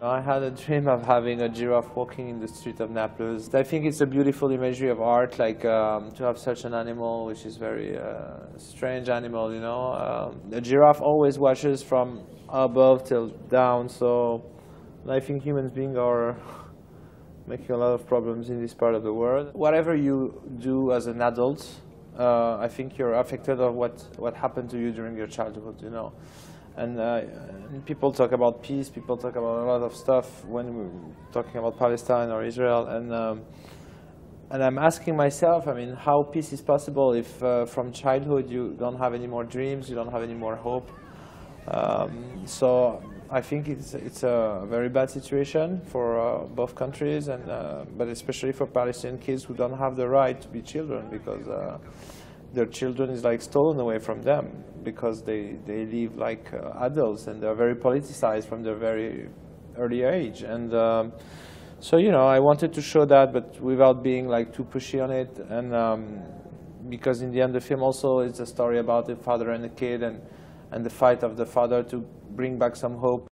I had a dream of having a giraffe walking in the street of Nablus. I think it's a beautiful imagery of art, like um, to have such an animal, which is very uh, strange animal, you know. Um, a giraffe always watches from above till down, so I think human beings are making a lot of problems in this part of the world. Whatever you do as an adult, uh, I think you're affected of what, what happened to you during your childhood, you know. And, uh, people talk about peace, people talk about a lot of stuff when we're talking about Palestine or Israel. And, um, and I'm asking myself, I mean, how peace is possible if uh, from childhood you don't have any more dreams, you don't have any more hope. Um, so I think it's, it's a very bad situation for uh, both countries, and, uh, but especially for Palestinian kids who don't have the right to be children because uh, their children is like stolen away from them because they, they live like uh, adults and they're very politicized from their very early age. And um, so, you know, I wanted to show that, but without being like too pushy on it. And um, because in the end, the film also is a story about the father and the kid and, and the fight of the father to bring back some hope